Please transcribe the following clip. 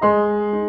Música